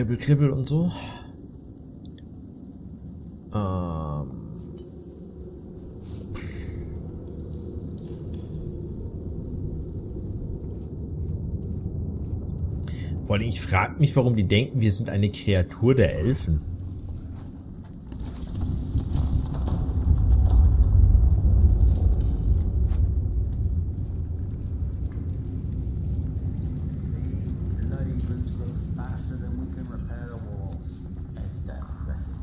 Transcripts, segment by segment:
Kribbel, Kribbel und so. Ähm. Vor allem, ich frage mich, warum die denken, wir sind eine Kreatur der Elfen. The bloody roots look faster than we can repair the walls. It's depressing.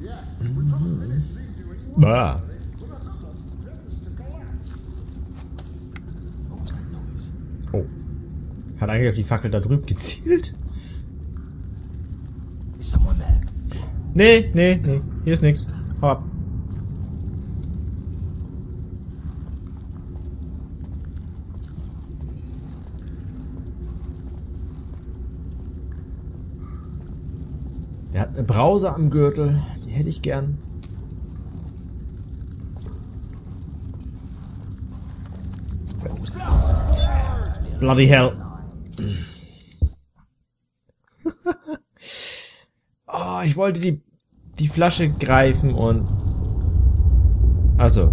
Yeah, we're talking minutes leave you in Bah. We're not up to collapse. What was that noise? Oh. Hat eigentlich auf die Fackel da drüben gezielt? Nee, nee, nee. Hier ist nix. Hau ab. Der hat eine Brause am Gürtel. Die hätte ich gern. Bloody hell. oh, ich wollte die, die Flasche greifen und... Also.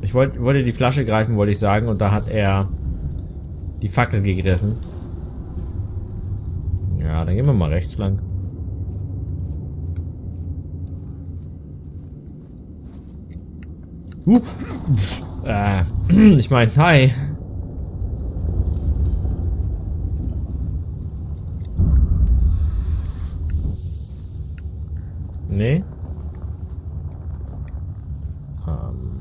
Ich wollte, wollte die Flasche greifen, wollte ich sagen, und da hat er die Fackel gegriffen. Ja, dann gehen wir mal rechts lang. Uh, äh, ich meine, hi. Nee. Ähm.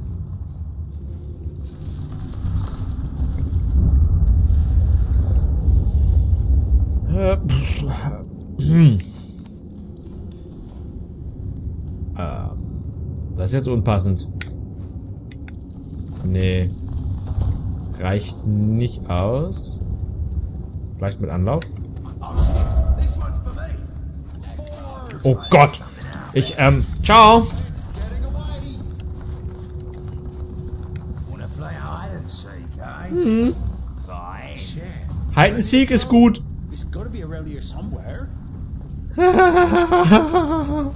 Äh, pff, hm. Ähm. Das ist jetzt unpassend. Nee. Reicht nicht aus. Vielleicht mit Anlauf? Oh Gott! Ich, ähm, ciao! Play hide and seek, ist gut.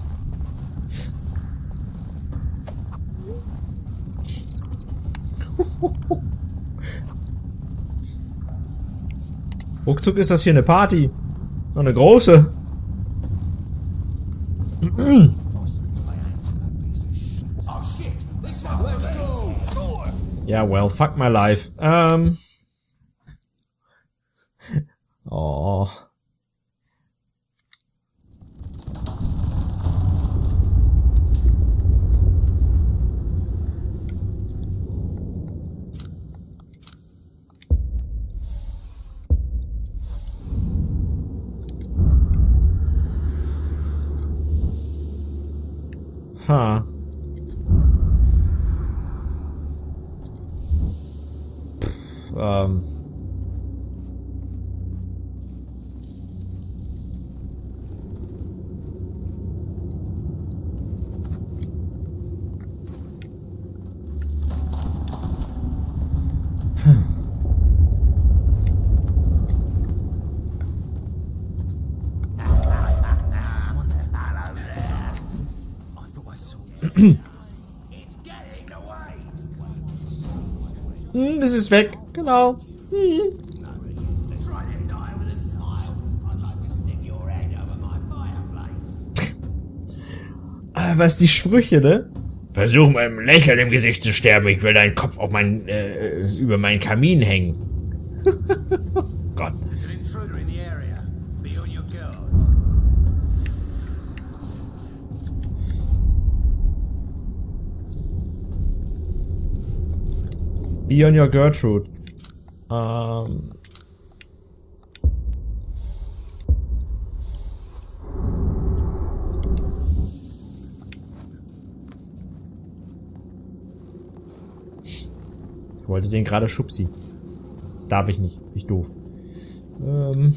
Ruckzuck ist das hier eine Party. Eine große. Well, fuck my life. Ähm. Oh. Over my fireplace. Ah, Was die Sprüche, ne? Versuch mit einem Lächeln im Gesicht zu sterben. Ich will deinen Kopf auf mein, äh, über meinen Kamin hängen. Gott. There's an intruder in the area. Be on your guard. Be on your Gertrude. Ähm. Ich wollte den gerade schubsi. Darf ich nicht. Bin ich doof. Ähm.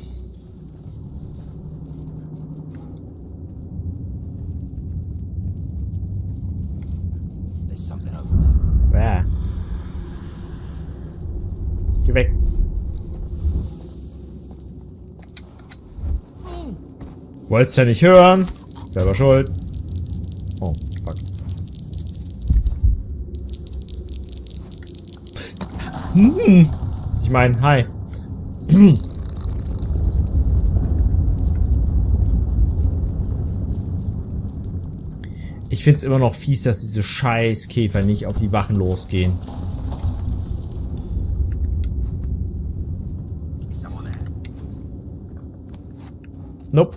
Wollt's ja nicht hören. Selber schuld. Oh, fuck. Hm. Ich meine, hi. Ich find's immer noch fies, dass diese scheiß Käfer nicht auf die Wachen losgehen. Nope.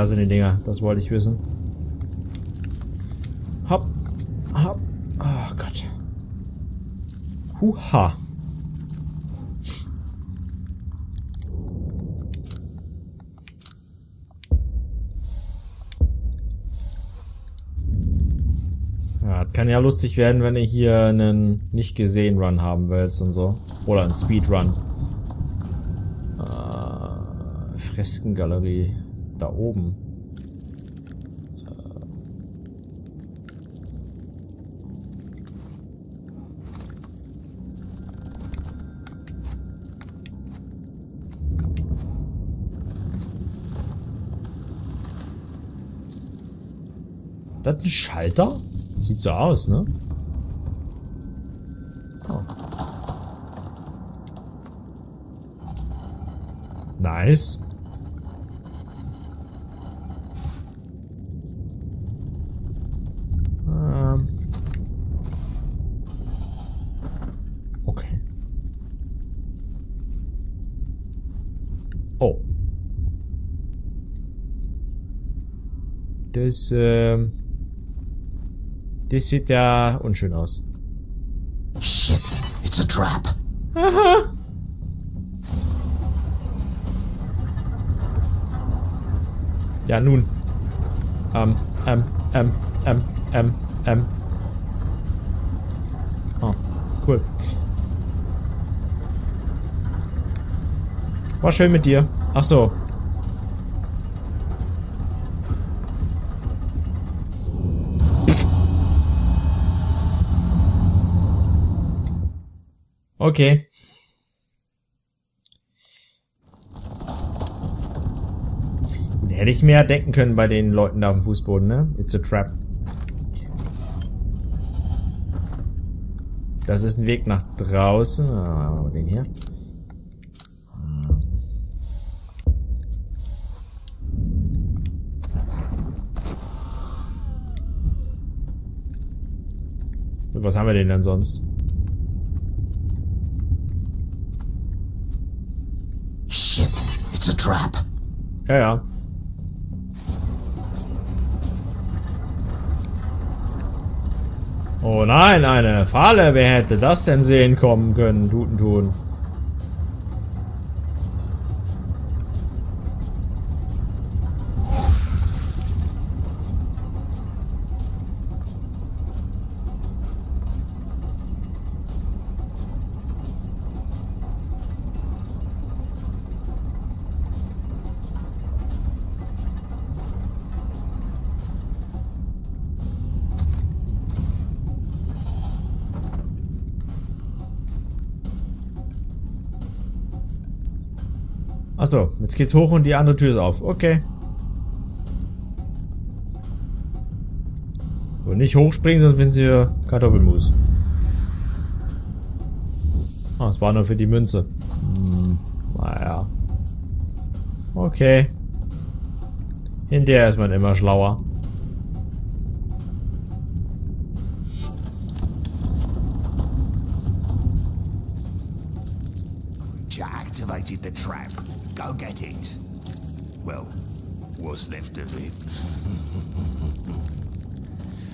Da sind die Dinger. Das wollte ich wissen. Hopp. Hopp. Oh Gott. Huha. Ja, kann ja lustig werden, wenn ihr hier einen nicht gesehen Run haben willst und so. Oder einen Speedrun. Äh, Freskengalerie. Da oben. Das ein Schalter? Sieht so aus, ne? Oh. Nice. Ähm. Okay. Oh. Das, ähm... Das sieht ja unschön aus. Shit, it's a trap. Ja, nun. Ähm, ähm, ähm, ähm, ähm, ähm. Oh, cool. War schön mit dir. Ach so. Okay. Hätte ich mehr denken können bei den Leuten da auf dem Fußboden, ne? It's a trap. Das ist ein Weg nach draußen. Ah, den hier. Was haben wir denn dann sonst? Shit, it's a trap. Ja, ja. Oh nein, eine Falle. Wer hätte das denn sehen kommen können? Tuten Achso, jetzt geht's hoch und die andere Tür ist auf. Okay. Und nicht hochspringen, sonst finden sie Kartoffelmus. Ah, das war nur für die Münze. Hm, naja. Okay. Hinterher ist man immer schlauer. Jack activated the trap. Go get it. Well, what's left of it.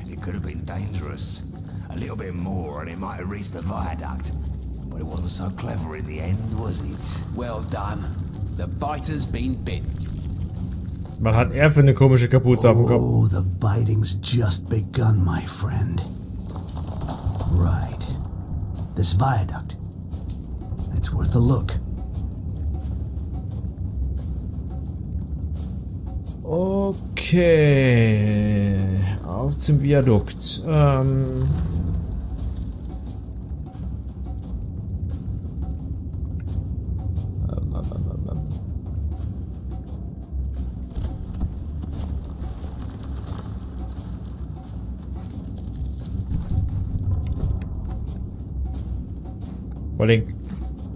it could have been dangerous. A little bit more and it might have reached the viaduct. But it wasn't so clever in the end, was it? Well done. The biter's been bit. Was hat er für eine komische Kapuze auf dem Kopf? Oh, the biting's just begun, my friend. Right. This viaduct. It's worth a look. Okay. Auf zum Viadukt. Ähm.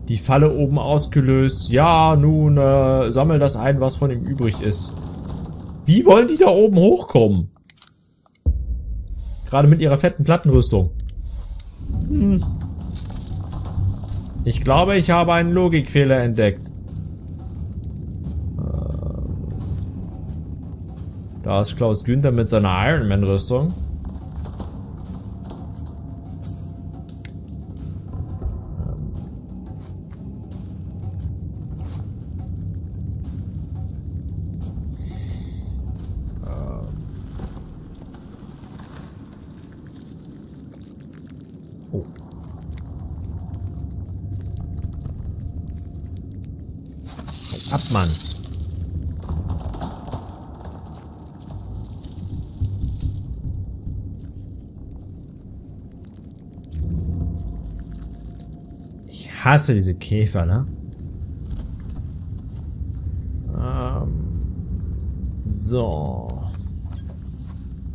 Die Falle oben ausgelöst. Ja, nun äh, sammel das ein, was von ihm übrig ist. Wie wollen die da oben hochkommen? Gerade mit ihrer fetten Plattenrüstung. Ich glaube, ich habe einen Logikfehler entdeckt. Ähm. Da ist Klaus Günther mit seiner Ironman-Rüstung. Hasse diese Käfer, ne? Ähm, so.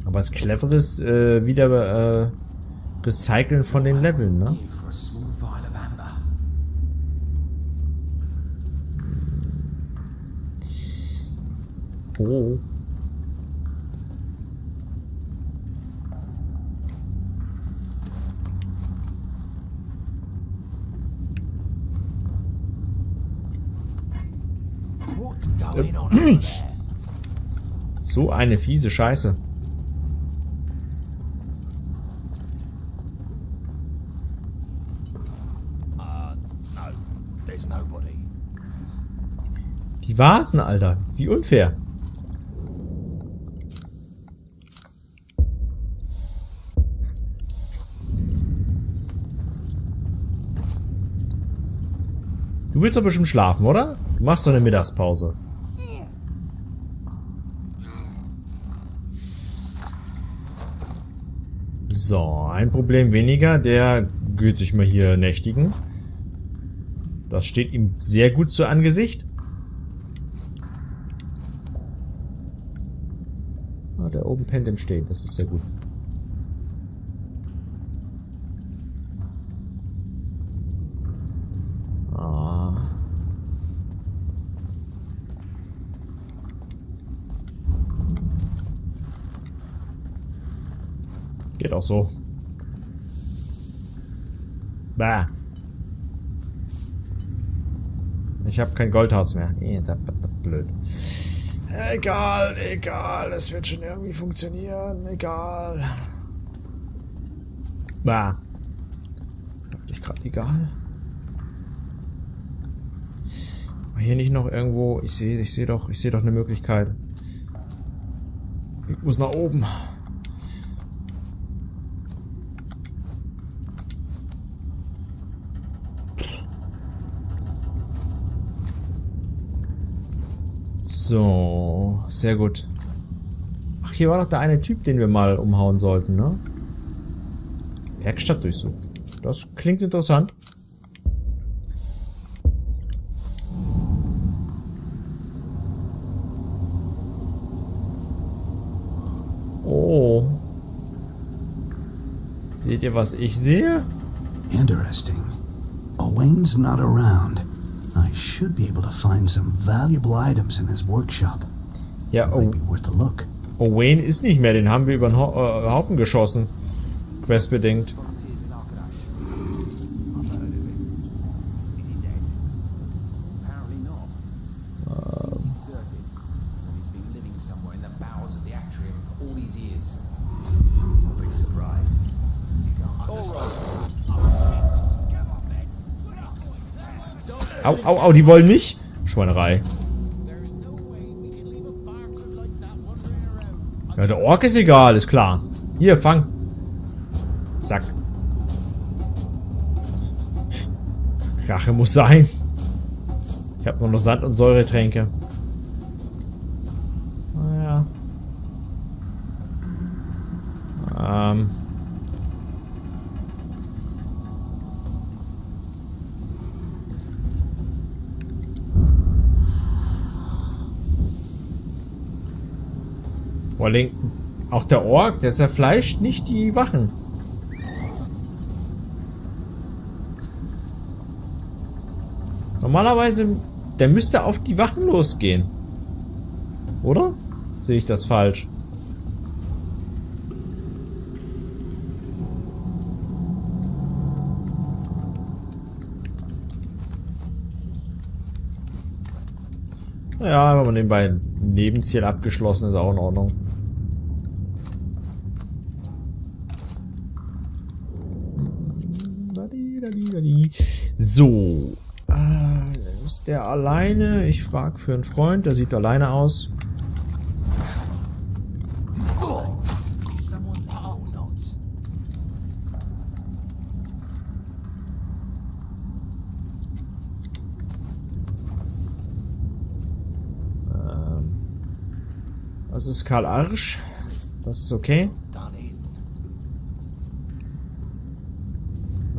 Aber was Cleveres äh, wieder äh, recyceln von den Leveln, ne? Oh. So eine fiese Scheiße. Die Vasen, Alter. Wie unfair. Du willst doch bestimmt schlafen, oder? Du machst doch eine Mittagspause. So, ein Problem weniger. Der geht sich mal hier nächtigen. Das steht ihm sehr gut zu Angesicht. Ah, der oben pennt im Stehen. Das ist sehr gut. Ah. Geht auch so. Bah. Ich habe kein Goldharz mehr. Eh, blöd. Egal, egal. Es wird schon irgendwie funktionieren. Egal. Bah. Hab dich gerade egal. War hier nicht noch irgendwo. Ich sehe, ich sehe doch, ich sehe doch eine Möglichkeit. Ich muss nach oben. So, sehr gut. Ach, hier war doch der eine Typ, den wir mal umhauen sollten, ne? Werkstatt durchsuchen. Das klingt interessant. Oh. Seht ihr, was ich sehe? Interesting. Owain's not around. I should be able to find some valuable items in his workshop. Ja, oh, look. Owain ist nicht mehr, den haben wir über den äh, Haufen geschossen. Questbedingt. Au, au, au, die wollen mich? Schweinerei. Ja, der Ork ist egal, ist klar. Hier, fang. Sack. Rache muss sein. Ich habe nur noch Sand- und Säuretränke. Naja. Ähm. Vor auch der Ork, der zerfleischt nicht die Wachen. Normalerweise, der müsste auf die Wachen losgehen. Oder? Sehe ich das falsch? Ja, wenn man nebenbei ein Nebenziel abgeschlossen ist, auch in Ordnung. So. Äh, ist der alleine? Ich frage für einen Freund. Der sieht alleine aus. Not? Das ist Karl Arsch. Das ist okay. Done in.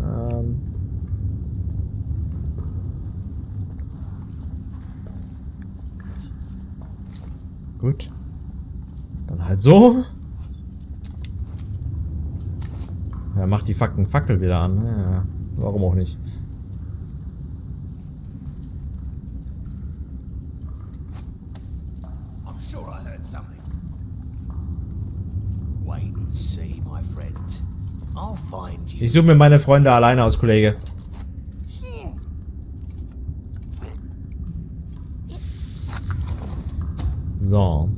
Ähm. Gut. Dann halt so. Ja, macht die fucking Fackel wieder an. Ja, warum auch nicht. Ich suche mir meine Freunde alleine aus, Kollege. So.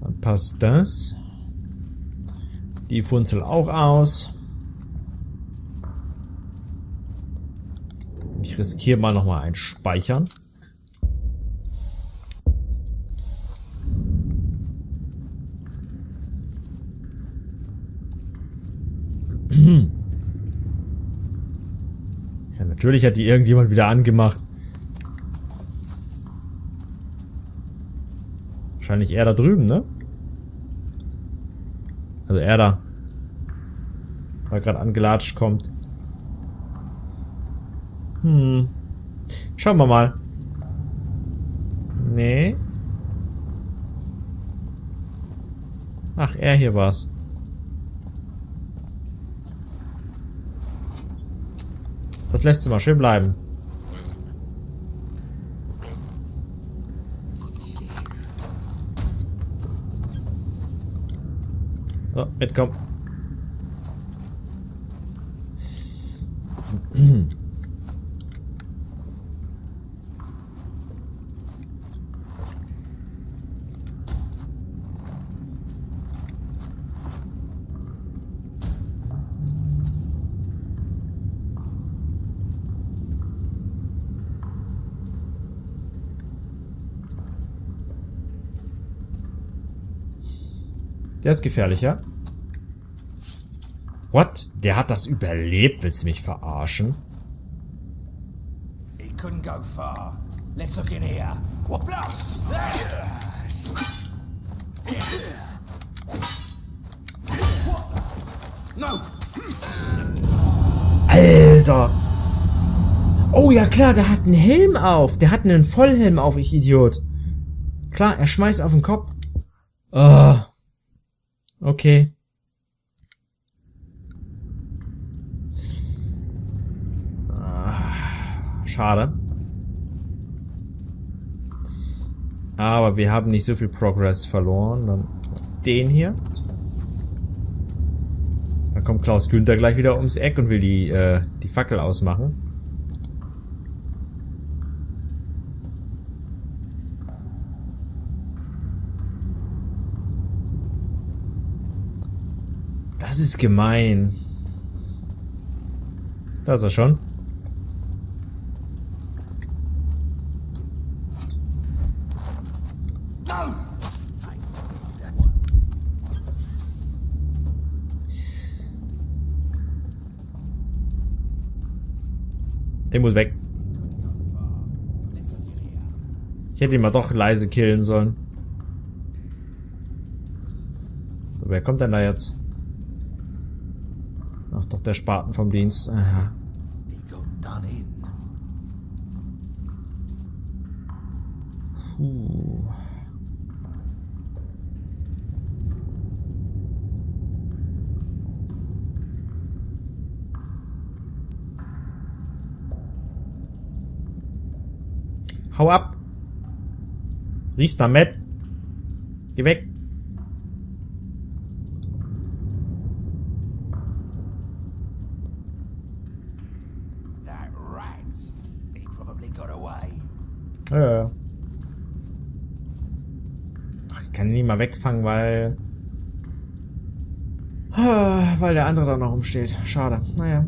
Dann passt das. Die Funzel auch aus. Ich riskiere mal nochmal ein Speichern. Ja, natürlich hat die irgendjemand wieder angemacht. Wahrscheinlich er da drüben, ne? Also er da. Weil gerade angelatscht kommt. Hm. Schauen wir mal. Nee. Ach, er hier war's. Das lässt du mal schön bleiben. So, mitkommen. Der ist gefährlicher. What? Der hat das überlebt? Willst du mich verarschen? He couldn't go far. Let's look in here. What? No! Alter! Oh ja klar, der hat einen Helm auf. Der hat einen Vollhelm auf, ich Idiot. Klar, er schmeißt auf den Kopf. Oh. Okay. Ah, Schade. Aber wir haben nicht so viel Progress verloren. Dann den hier. Dann kommt Klaus Günther gleich wieder ums Eck und will die, äh, die Fackel ausmachen. Ist gemein. Da ist er schon. Der muss weg. Ich hätte ihn mal doch leise killen sollen. So, wer kommt denn da jetzt? Ach doch, der Spaten vom Dienst. Aha. Hau ab! Riechst damit! Geh weg! Mal wegfangen, weil... Ah, Weil der andere da noch rumsteht. Schade. Naja.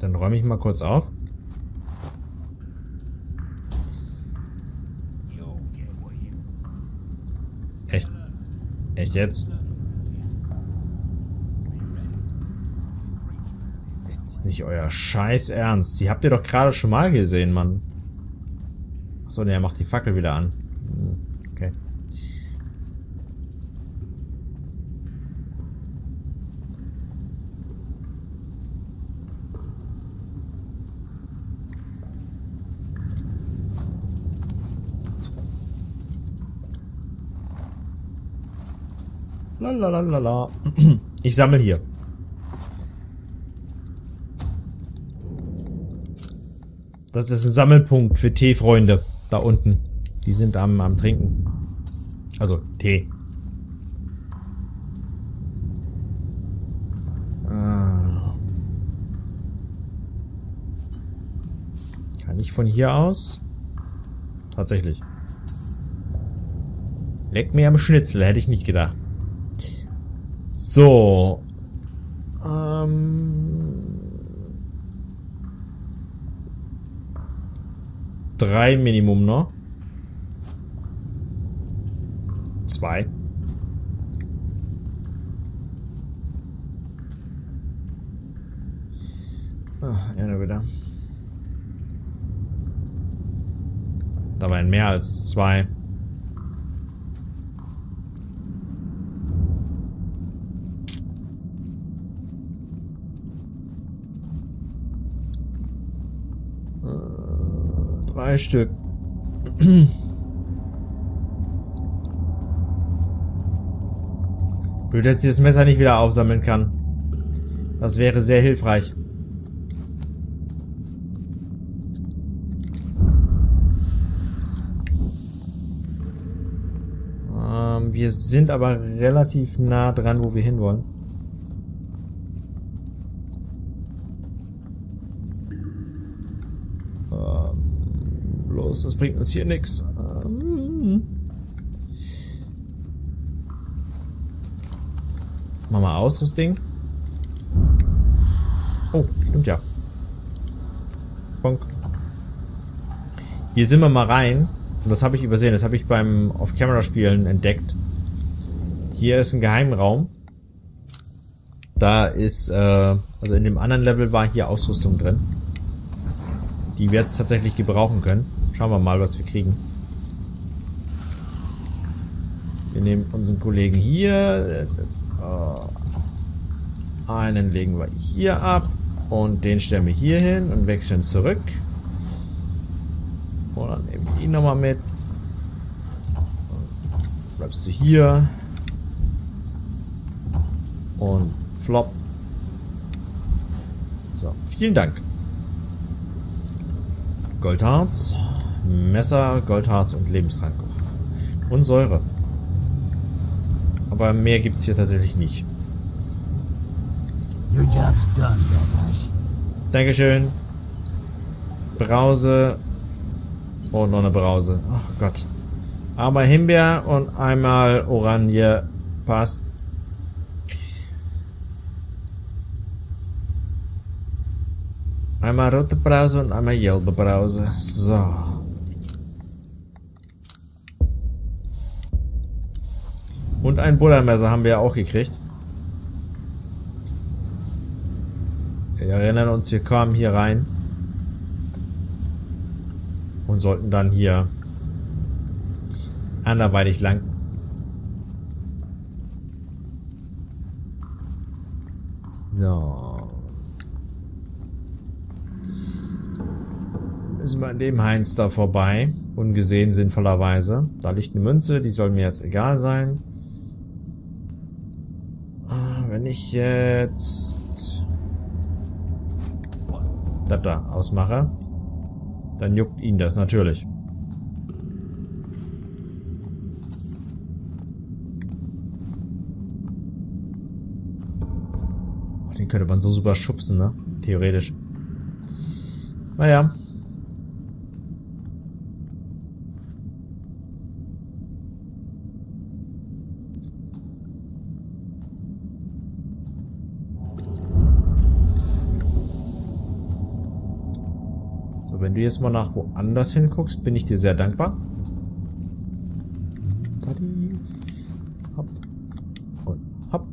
Dann räume ich mal kurz auf. Echt? Echt jetzt? Das ist nicht euer Scheiß Ernst. Sie habt ihr doch gerade schon mal gesehen, Mann. Achso, der macht die Fackel wieder an. Hm, Okay. Lalalala. Ich sammle hier. Das ist ein Sammelpunkt für Teefreunde. Da unten. Die sind am, am Trinken. Also Tee. Ah. Kann ich von hier aus? Tatsächlich. Leck mir am Schnitzel, hätte ich nicht gedacht. So. Ähm. Drei Minimum noch. Zwei. Ach, ja, wieder. Da waren mehr als zwei. Äh, Drei Stück. Blöd, dass ich das Messer nicht wieder aufsammeln kann. Das wäre sehr hilfreich. Ähm, wir sind aber relativ nah dran, wo wir hinwollen. Bloß, das bringt uns hier nichts. Ähm, Mach mal aus, das Ding. Oh, stimmt ja. Bonk. Hier sind wir mal rein. Und das habe ich übersehen. Das habe ich beim Off-Camera-Spielen entdeckt. Hier ist ein Geheimraum. Da ist, äh, also in dem anderen Level war hier Ausrüstung drin. Die wir jetzt tatsächlich gebrauchen können. Schauen wir mal, was wir kriegen. Wir nehmen unseren Kollegen hier. Äh, einen legen wir hier ab. Und den stellen wir hier hin und wechseln zurück. Und dann nehmen wir ihn nochmal mit. Bleibst du hier. Und flop. So, vielen Dank. Goldharz, Messer, Goldharz und Lebenstrank. Und Säure. Aber mehr gibt es hier tatsächlich nicht. Your job's done, Belvash. Dankeschön. Brause. Und noch eine Brause. Ach Gott. Einmal Himbeer und einmal Oranje. Passt. Einmal rote Brause und einmal gelbe Brause. So. Ein Bullermesser haben wir ja auch gekriegt. Wir erinnern uns, wir kamen hier rein. Und sollten dann hier anderweitig lang. So. Müssen wir an dem Heinz da vorbei. Ungesehen sinnvollerweise. Da liegt eine Münze, die soll mir jetzt egal sein wenn ich jetzt das da ausmache, dann juckt ihn das natürlich. Den könnte man so super schubsen, ne? Theoretisch. Naja. Wenn du jetzt mal nach woanders hinguckst, bin ich dir sehr dankbar. Hopp. Und hopp.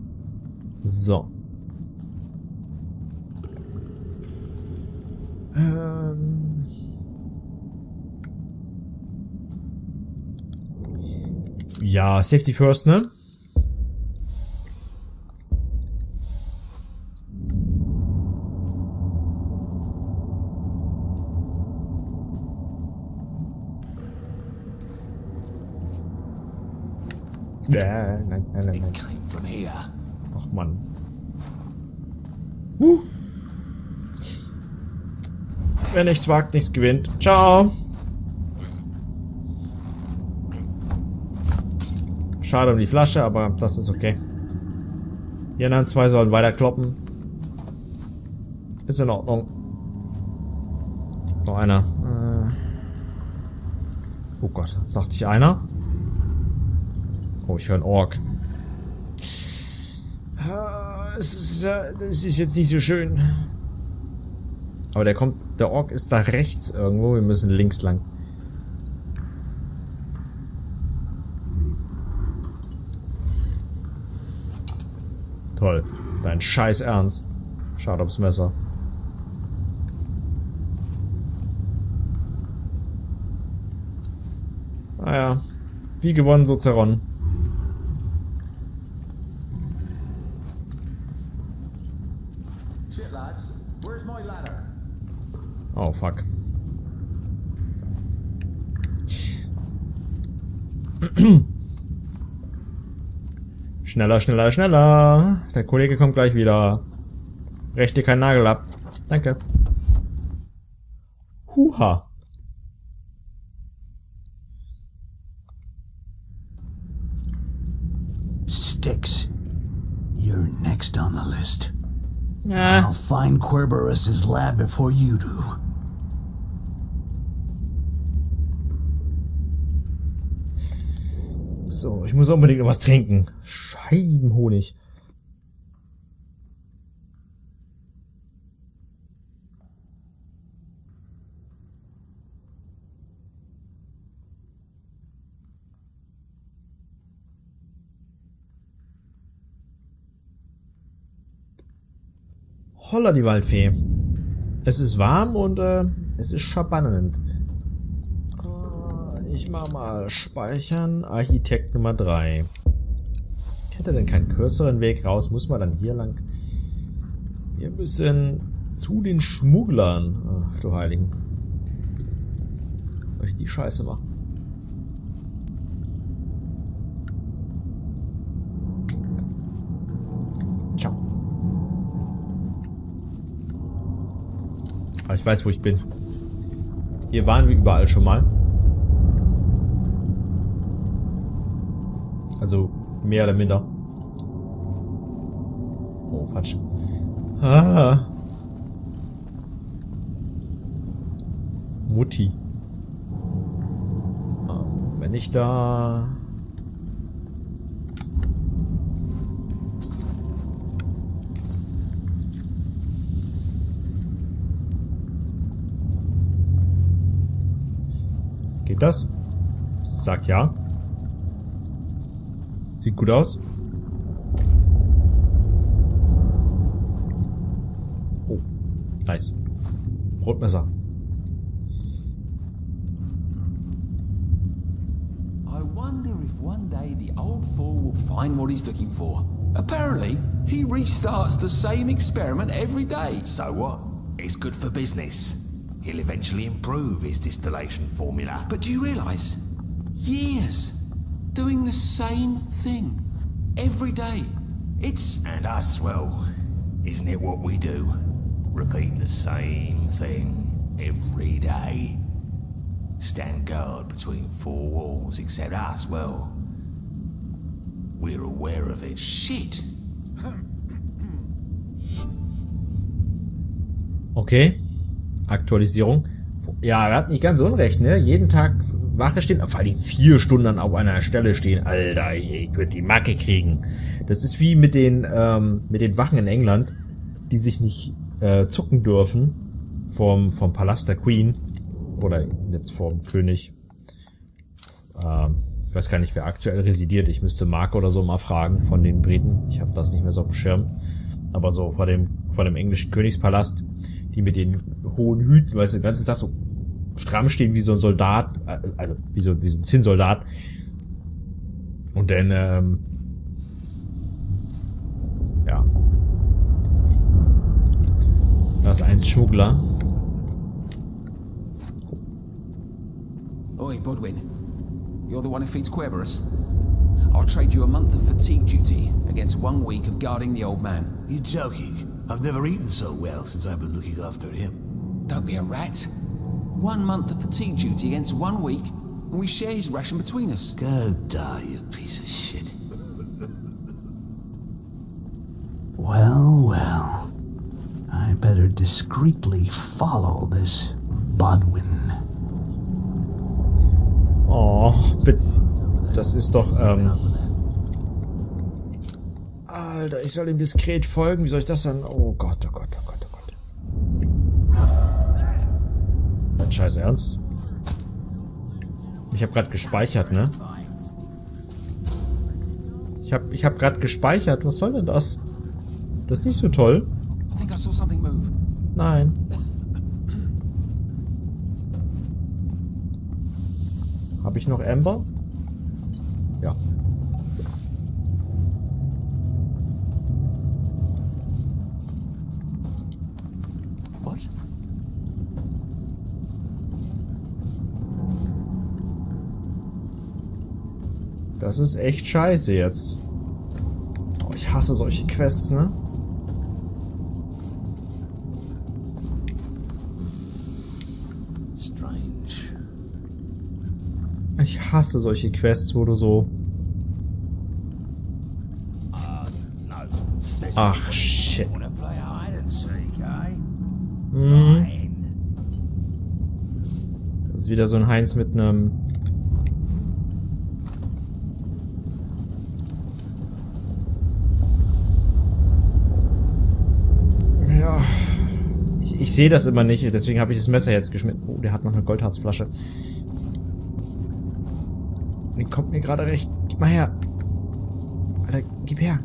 So. Ähm. Ja, Safety First, ne? Äh, nein, nein, nein, It nein. came from here. Ach Mann. Huh. Wer nichts wagt, nichts gewinnt. Ciao. Schade um die Flasche, aber das ist okay. Die anderen zwei sollen weiter kloppen. Ist in Ordnung. Noch einer. Äh. Oh Gott, sagt sich einer? Oh, ich höre einen Ork. Ah, Es ist, äh, das ist jetzt nicht so schön. Aber der kommt, der Ork ist da rechts irgendwo. Wir müssen links lang. Toll. Dein Scheiß Ernst. Schade aufs Messer. Naja. Wie gewonnen, so zerronnen. Oh, fuck. Schneller, schneller, schneller. Der Kollege kommt gleich wieder. Brech dir keinen Nagel ab. Danke. Huha. Sticks. You're next on the list. Ja. I'll find Querberus's lab before you do. So, ich muss unbedingt noch was trinken. Scheibenhonig. Holla die Waldfee. Es ist warm und äh, es ist spannend. Ich mach mal speichern. Architekt Nummer 3. Hätte denn keinen kürzeren Weg raus? Muss man dann hier lang? Wir müssen zu den Schmugglern. Ach du Heiligen. Soll ich die Scheiße machen? Ciao. Aber ich weiß, wo ich bin. Hier waren wir überall schon mal. Also mehr oder minder. Oh, Quatsch. Ah. Mutti. Ähm, wenn ich da... Geht das? Sag ja. Sieht gut aus. Oh, nice. Brotmesser. I wonder if one day the old fool will find what he's looking for. Apparently, he restarts the same experiment every day. So what? It's good for business. He'll eventually improve his distillation formula. But do you realise? Years doing the same thing every day. It's And us, well, isn't it what we do? Repeat the same thing every day. Stand guard between four walls, except us, well. We're aware of it. Shit! Okay. Aktualisierung. Ja, er hat nicht ganz unrecht, ne? Jeden Tag Wache stehen, vor allem vier Stunden auf einer Stelle stehen. Alter, ich würde die Macke kriegen. Das ist wie mit den, ähm, mit den Wachen in England, die sich nicht äh, zucken dürfen vom, vom Palast der Queen. Oder jetzt vom König. Ähm, ich weiß gar nicht, wer aktuell residiert. Ich müsste Mark oder so mal fragen von den Briten. Ich habe das nicht mehr so auf dem Schirm. Aber so vor dem, vor dem englischen Königspalast, die mit den hohen Hüten, weißt du, den ganzen Tag so stramm stehen wie so ein Soldat, äh, also wie so, wie so ein Zinnsoldat. Und dann, ähm, ja. Da ist ein Schmuggler. Oi, Bodwin. You're the one who feeds Querberus? I'll trade you a month of fatigue duty against one week of guarding the old man. You joking? I've never eaten so well since I've been looking after him. Don't be a rat. One month of fatigue duty against one week, and we share his ration between us. Go die, you piece of shit. Well, well. I better discreetly follow this Bodwin. Oh, bitte. Das ist doch, ähm... Alter, ich soll ihm diskret folgen. Wie soll ich das dann? Oh Gott, oh Gott, oh Gott, oh Gott. Scheiß Ernst? Ich habe gerade gespeichert, ne? Ich habe ich hab gerade gespeichert. Was soll denn das? Das ist nicht so toll. Nein. Habe ich noch Amber? Ja. What? Das ist echt scheiße jetzt. Oh, ich hasse solche Quests, ne? Strange. Ich hasse solche Quests, wo du so... No. There's Ach, shit. eh? Mhm. Das ist wieder so ein Heinz mit einem... Ja. Ich, ich sehe das immer nicht, deswegen habe ich das Messer jetzt geschmissen. Oh, der hat noch eine Goldharzflasche. Die kommt mir gerade recht. Gib mal her. Alter, gib her.